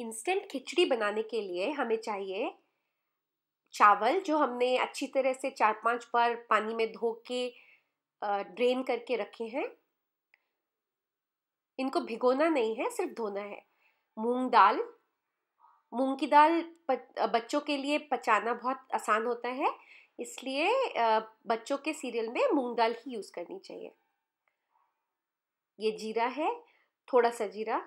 Instant खिचड़ी बनाने के लिए हमें चाहिए चावल जो हमने अच्छी तरह से चार पाँच बार पानी में धो के ड्रेन करके रखे हैं इनको भिगोना नहीं है सिर्फ़ धोना है मूंग दाल मूंग की दाल बच्चों के लिए पचाना बहुत आसान होता है इसलिए बच्चों के सीरियल में मूंग दाल ही यूज़ करनी चाहिए ये जीरा है थोड़ा सा जीरा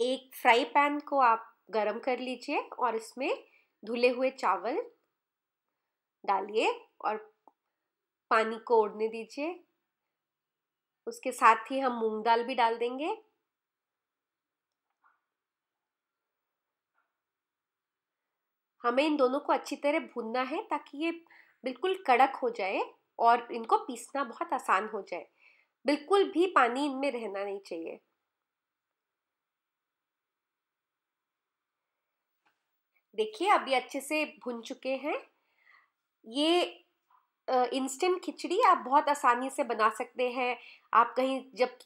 एक फ्राई पैन को आप गरम कर लीजिए और इसमें धुले हुए चावल डालिए और पानी को ओढ़ने दीजिए। उसके साथ ही हम मूंग दाल भी डाल देंगे। हमें इन दोनों को अच्छी तरह भूनना है ताकि ये बिल्कुल कड़क हो जाए और इनको पीसना बहुत आसान हो जाए। बिल्कुल भी पानी इनमें रहना नहीं चाहिए। देखिए, अभी अच्छे से भुन चुके हैं। ये इंस्टेंट खिचड़ी आप बहुत आसानी से बना सकते हैं। आप कहीं जब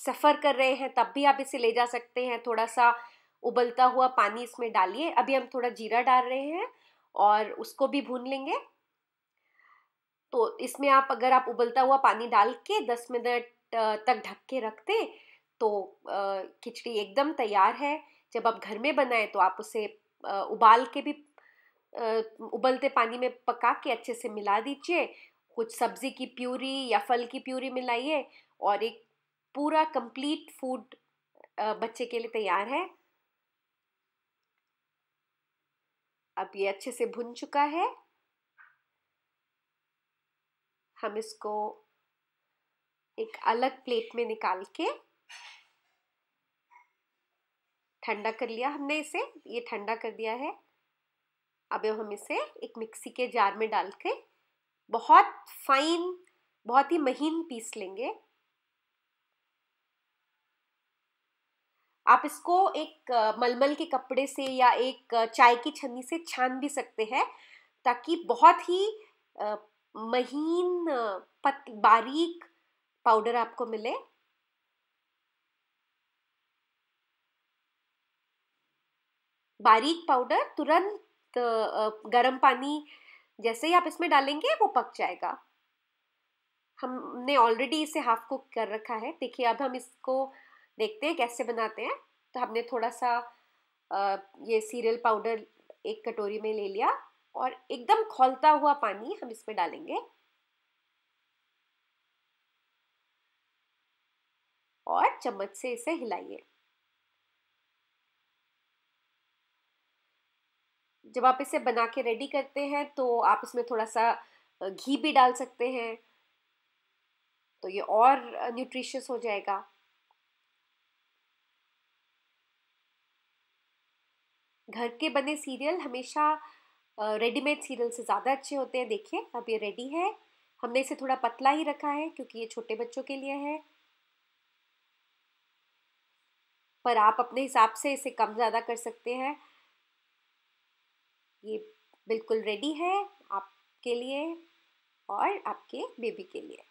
सफ़र कर रहे हैं, तब भी आप इसे ले जा सकते हैं। थोड़ा सा उबलता हुआ पानी इसमें डालिए। अभी हम थोड़ा जीरा डाल रहे हैं और उसको भी भून लेंगे। तो इसमें आप, अगर आप उबलता हुआ पानी डाल के दस मिनट तक ढक के रखते तो खिचड़ी एकदम तैयार है। जब आप घर में बनाएँ तो आप उसे उबाल के भी उबलते पानी में पका के अच्छे से मिला दीजिए। कुछ सब्ज़ी की प्यूरी या फल की प्यूरी मिलाइए और एक पूरा कंप्लीट फ़ूड बच्चे के लिए तैयार है। अब ये अच्छे से भुन चुका है। हम इसको एक अलग प्लेट में निकाल के ठंडा कर लिया हमने इसे, ये ठंडा कर दिया है। अब हम इसे एक मिक्सी के जार में डाल के बहुत फाइन बहुत ही महीन पीस लेंगे। आप इसको एक मलमल के कपड़े से या एक चाय की छन्नी से छान भी सकते हैं, ताकि बहुत ही महीन पत, बारीक पाउडर आपको मिले। बारीक पाउडर तुरंत गर्म पानी जैसे ही आप इसमें डालेंगे, वो पक जाएगा। हमने ऑलरेडी इसे हाफ़ कुक कर रखा है। देखिए, अब हम इसको देखते हैं, कैसे बनाते हैं। तो हमने थोड़ा सा ये सीरियल पाउडर एक कटोरी में ले लिया और एकदम खोलता हुआ पानी हम इसमें डालेंगे। और चम्मच से इसे हिलाइए। जब आप इसे बना के रेडी करते हैं तो आप इसमें थोड़ा सा घी भी डाल सकते हैं। तो ये और न्यूट्रिशियस हो जाएगा। घर के बने सीरियल हमेशा रेडीमेड सीरियल से ज़्यादा अच्छे होते हैं। देखिए, अब ये रेडी है। हमने इसे थोड़ा पतला ही रखा है, क्योंकि ये छोटे बच्चों के लिए है। पर आप अपने हिसाब से इसे कम ज़्यादा कर सकते हैं। ये बिल्कुल रेडी है आपके लिए और आपके बेबी के लिए।